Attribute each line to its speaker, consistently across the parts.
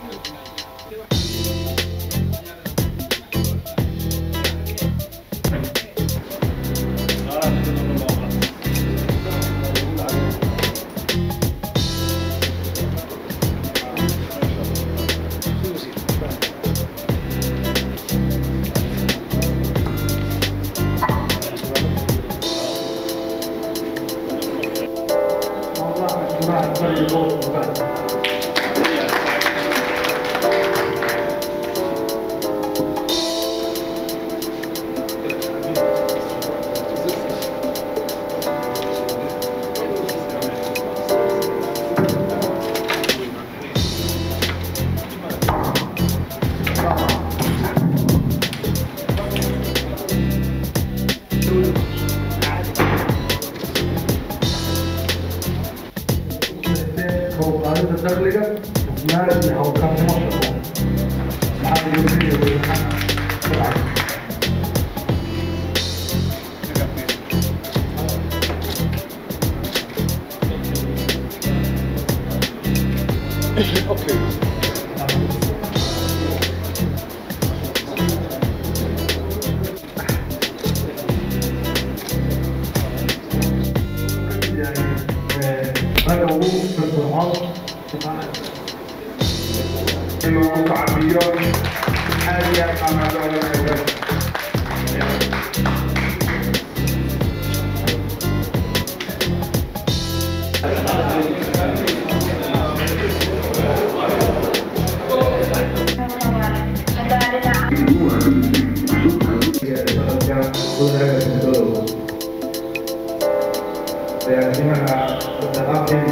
Speaker 1: dakhliga hufnaan iyo hawlkarnimo shaqo maxaa dhiirigelinaya lacag ragga ugu firfircoon in lagu tacbiyo aad iyo aad baan aad
Speaker 2: اللغات العربية حاليا أمام
Speaker 3: العلماء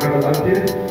Speaker 3: Terima kasih.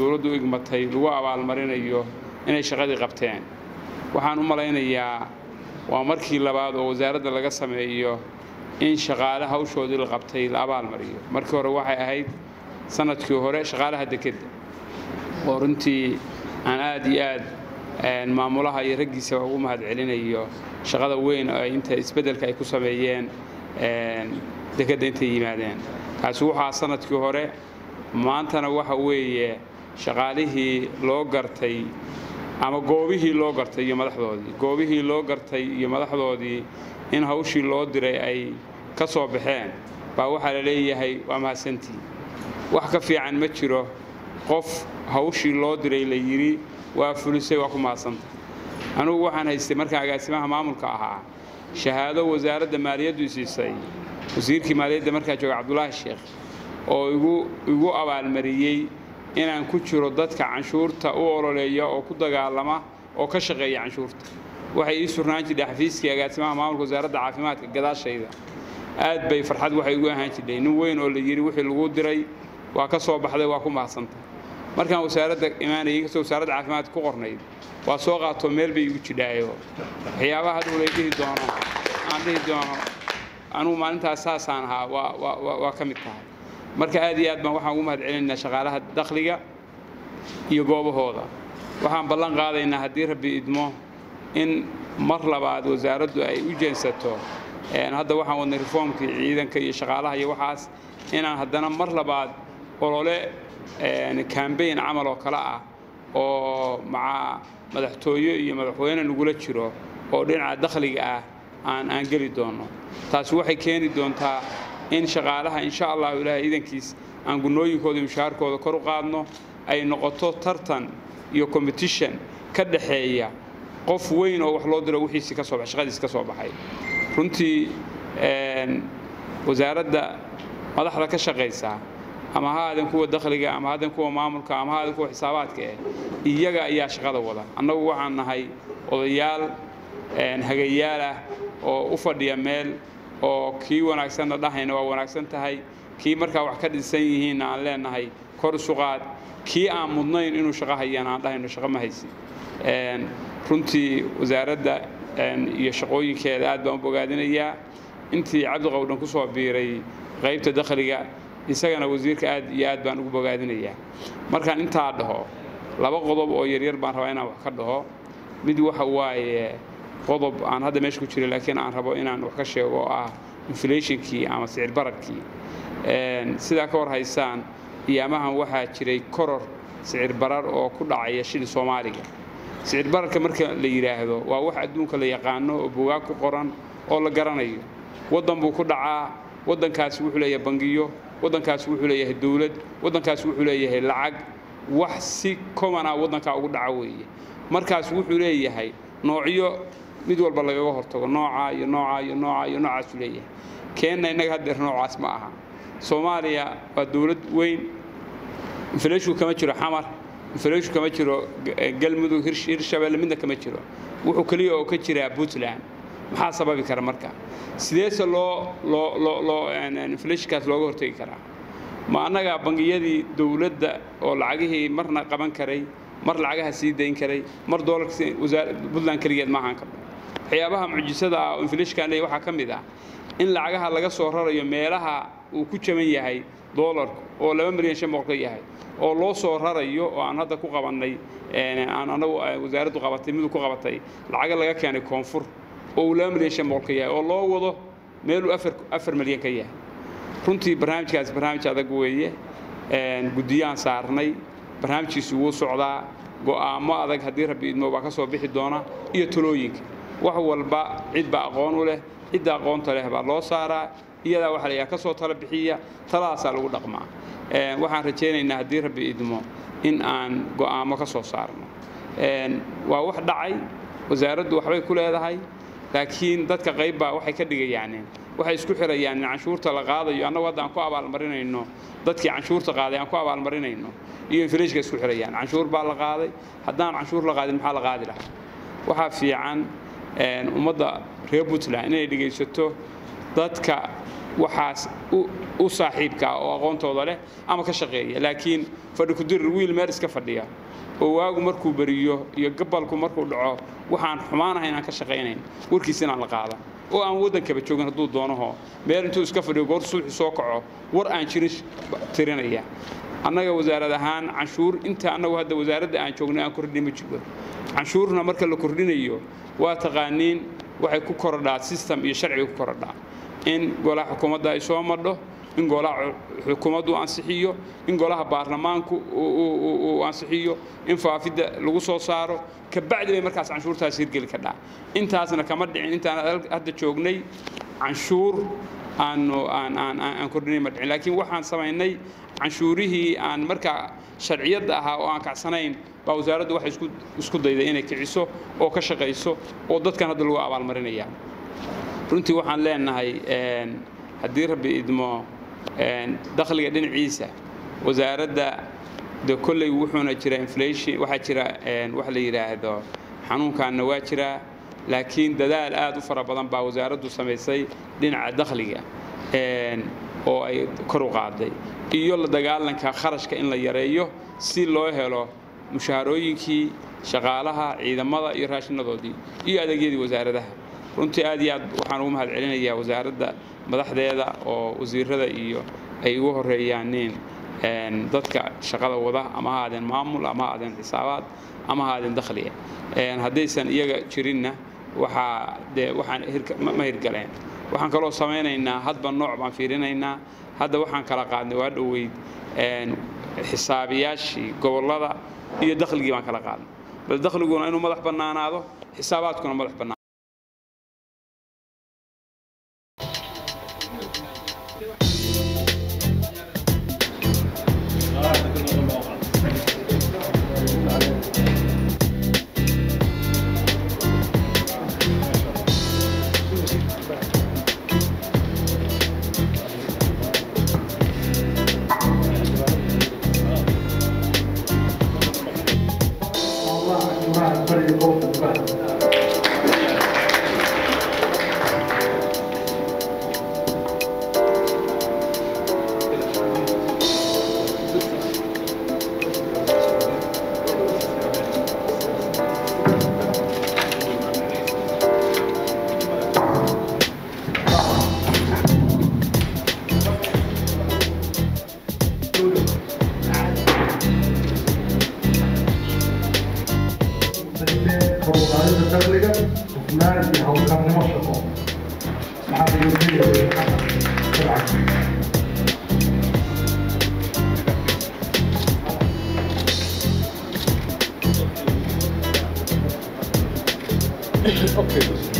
Speaker 3: Dowladdu u igmatay lagu abaalmarinayo inay shaqadii qabteen. Waxaan u malaynayaa waa markii labaad oo wasaaradda laga sameeyo in shaqaale hawshoodii la qabtay la abaalmariyo. Markii hore waxay ahayd sannadkii hore shaqaalaha dekedda oo runtii aan aad iyo aad maamulaha iyo raggiisaba ugu mahadcelinayo shaqada weyn oo inta isbeddelka ay ku sameeyeen een, dekedda intay yimaadeen. Kaasi waxaa sannadkii hore maantana waxa weeye shaqaalihii loo gartay ama goobihii loo gartay iyo madaxdoodii. Goobihii loo gartay iyo madaxdoodii in hawshii loo diray ay ka soo baxeen baa waxaa la leeyahay waa mahadsantii. Wax ka fiican ma jiro. Qof hawshii loo diray la yidhi waa fulisay waa ku mahadsanta anugu waxaan haystay markaan agaasimaha maamulka ahaa shahaado wasaaradda maaliyaddu siisay wasiirkii maaliyadda markaa jooga cabdulaahi sheekh oo igu abaalmariyey inaan ku jiro dadka canshuurta u ololeeya oo ku dagaalama oo ka shaqeeya canshuurta. Waxay ii surnaan jirtay xafiiskii agaasimaha maamulka wasaaradda caafimaadka gadaashayda. Aad bay farxad waxay ugu ahaan jirtay. Nin weyn oo la yidhi wixii lagu diray waa ka soo baxday waa ku mahadsanta markaan wasaaradda imaanayay inkastoo wasaaradda caafimaadka ku qornayd waa soo qaato meel bay igu jidhaayo. Waxyaabaha lay dhihi doono aan dhihi doono anugu maalintaas saasaan ahaa waa ka mid tahay marka aad iyo aad baan waxaan ugu mahad celinaynaa shaqaalaha dakhliga iyo goobahooda. Waxaan ballan qaadaynaa haddii rabbi idmo in mar labaad wasaaraddu ay u jeensato hadda waxaan wadnay reformkii ciidanka iyo shaqaalaha iyo waxaas inaan haddana mar labaad olole cambayn camal oo kale ah oo maca madaxtooyo iyo madaxweyne nagula jiro oo dhinaca dakhliga ah aan aan geli doono. Taasi waxay keeni doontaa in shaqaalaha insha allahu ilaahay iidankiis aan gunooyinkooda mushaharkooda kor u qaadno ay noqoto tartan iyo competition ka dhaxeeya qof weyn oo wax loo diro wixiisii ka soo baxay shaqadiisi ka soo baxay. Runtii wasaaradda madaxda ka shaqaysa ama ha aadan kuwa dakhliga ama haadan kuwa maamulka ama ha aadan kuwa xisaabaadka eh iyaga ayaa shaqada wada. Annagu waxaan nahay odayaal hagayaal ah oo u fadhiya meel oo kii wanaagsanna dhahayna waa wanaagsan tahay kii markaa wax ka dhisan yihiinna aan leenahay kor isu qaad kii aan mudnayn inuu shaqo hayana aan dhahayno shaqo ma haysi. Runtii wasaaradda iyo shaqooyinkeeda aad baan u bogaadinayaa. Intii cabdiqowdhan ku soo biiray qaybta dakhliga isagana wasiirka aad iyo aad baan ugu bogaadinayaa. Markaan intaa dhaho laba qodob oo yaryar baan rabaa inaan wax ka dhaho. Mid waxa waaye qodob aan hadda meesha ku jira laakiin aan rabo inaan wax ka sheego oo ah inflationkii ama sicir bararkii. Sidaa ka war haysaan iyaamahan waxaa jiray koror sicir barar oo ku dhacaya shili soomaaliga. Sicir bararka marka la yidhaahdo waa wax adduunka la yaqaano oo bugaag ku qoran oo la garanayo. Waddan buu ku dhacaa waddankaasi wuxuu leeyahay bangiyo waddankaasi wuxuu leeyahay dowlad waddankaasi wuxuu leeyahay lacag. Wax si common ah waddankaa ugu dhaca weeye. Markaas wuxuu leeyahay noocyo mid walba lagaga hortago nooca iyo nooca iyo nooca iyo noocaasuu leeyahay. Keenna innaga haddeer noocaas ma aha. Soomaaliya waa dowlad weyn. Inflation kama jiro xamar. Inflation kama jiro galmudug hirshabelle midna kama jiro. Wuxuu keliya oo ka jiraa puntland. Maxaa sababi kara marka? Sideese loo loo loo loo inflationkaas looga hortegi karaa. Ma annaga bangiyadii dowladda oo lacagihii marna qaban karay mar lacagaha sii dayn karay mar doolarka puntland keligeed ma ahaan karno waxyaabaha mucjisada ah oo inflationkan leeyahy waxaa ka mid ah in lacagaha laga soo rarayo meelaha uu ku jaban yahay doolarku oo laba milyan shan boqol yahay oo loo soo rarayo oo aan hadda ku qabannay aan anagu wasaaraddu qabatay midu ku qabatay lacaga laga keenay koonfur oo uu laba milyan shan boqol yahay oo loo wado meeluu afar milyan ka yahay. Runtii barnaamijkaasi barnaamij adag weeye guddiyaan saarnay barnaamijkiisu wuu socdaa go'aamo adag haddii rabbi idmo baa ka soo bixi doona iyo talooyinka wax walba cid baa aqoon u leh cidda aqoonta leh baa loo saaraa iyadaa waxa la yidhaha ka soo tala bixiya taladaasaa lagu dhaqmaa. Waxaan rajaynaynaa haddii rabbi idmo in aan go'aamo ka soo saarno. Waa wax dhacay wasaaraddu waxbay ku leedahay laakiin dadka qayb baa waxay ka dhigayaan waxay isku xirayaan canshuurta la qaadayo annagu hadda ku abaalmarinayno dadkii canshuurta qaaday aan ku abaalmarinayno iyo inflashka isku xirayaan. Canshuur baa la qaaday haddaan canshuur la qaadin maxaa la qaadi lahaa? Waxaa fiican ummadda reer puntland inay dhegaysato dadka waxaas u saaxiibka oo aqoontooda leh ama ka shaqeeya. Laakiin fadhi kudirir wiil meel iska fadhiya. Oo waagu markuu beriyo iyo gabalku markuu dhaco waxaan xumaanahay inaan ka shaqaynayn warkiis inaan la qaada. Oo aan waddankaba joogin hadduu doonaho meel intuu iska fadhiyo goor suuxi soo kaco war aan jirin tirinaya annaga wasaarad ahaan canshuur inta annagu hadda wasaaradda aan joognay aan kordhinay ma jiro. Canshuurna marka la kordhinayo waa taqaaniin waxay ku korodhaa system iyo sharciga ku korodhaa. In golaha xukuumadda ay soo madho in golaha xukuumaddu ansixiyo in golaha baarlamaanku uu ansixiyo in faafidda lagu soo saaro kabacdi bay markaas canshuurtaas hirgeli kadhaa intaasna kama dhicin intaan hadda joognay canshuur aan kordhinay ma dhicin laakiin waxaan samaynay canshuurihii aan markaa sharciyadda ahaa oo aan kacsanayn baa wasaaraddu waxay isku dayday inay kiciso oo ka shaqayso oo dadkan hadda lagu abaalmarinaya. Runtii waxaan leenahay haddii rabbi idmo dakhliga dhinaciisa wasaaradda de kolley wuxuuna jira inflation waxaa jira wax la yidhaahdo xanuunkaanna waa jiraa laakiin dadaal aad u fara badan baa wasaaraddu samaysay dhinaca dakhliga oo ay kor u qaaday. Iyo la dagaalanka kharashka in la yareeyo si loo helo mushaharooyinkii shaqaalaha ciidamada iyo raashinadoodii iyo adeegyadii wasaaradaha. Runtii aad iyo aad waxaan ugu mahad celinayaa wasaaradda madaxdeeda oo wasiirada iyo ay ugu horeeyaaneen dadka shaqada wada ama ha aadeen maamul ama ha aadeen xisaabaad ama ha aadeen dakhliga haddaysan iyaga jirinna waxaa dee waxaan ma hirgaleen waxaan kaloo samaynaynaa hadba nooc baan fiirinaynaa. Hadda waxaan kala qaadnay waa dhoweyd xisaabiyaashii gobollada iyo dakhligii baan kala qaadnay. Bal dakhliguna inuu madax bannaanaado xisaabaadkuna madax bannaan
Speaker 2: washable. How do you feel?
Speaker 1: Good
Speaker 4: Okay.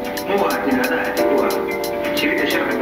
Speaker 5: 木耳你来的还是木耳其余的吃吧